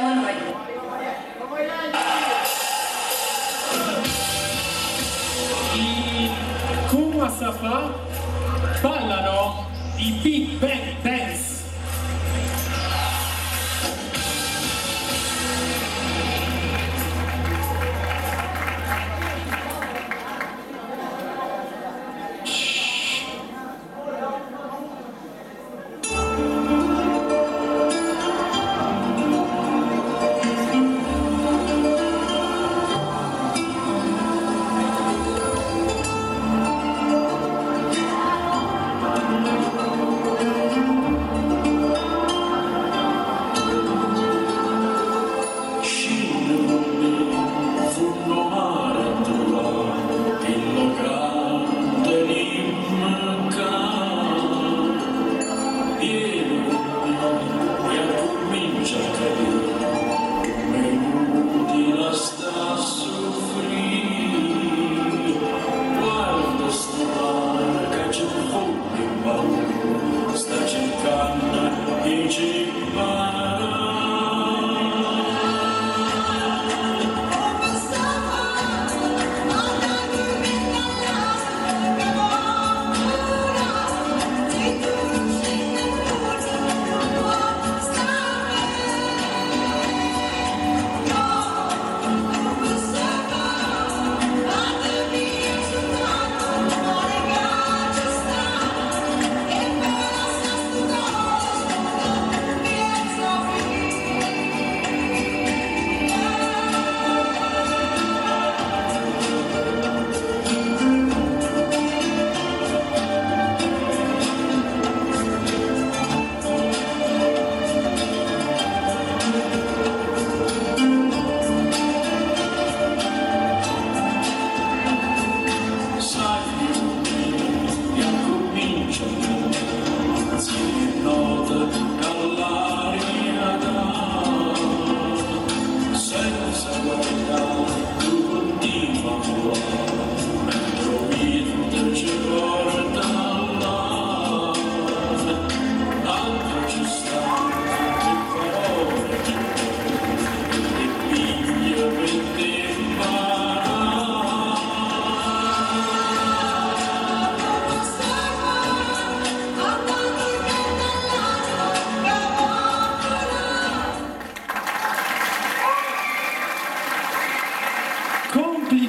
I Kuma Safa ballano i Big Bang Dance.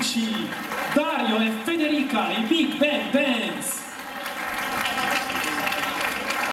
amici Dario e Federica, i Big Bang Bands.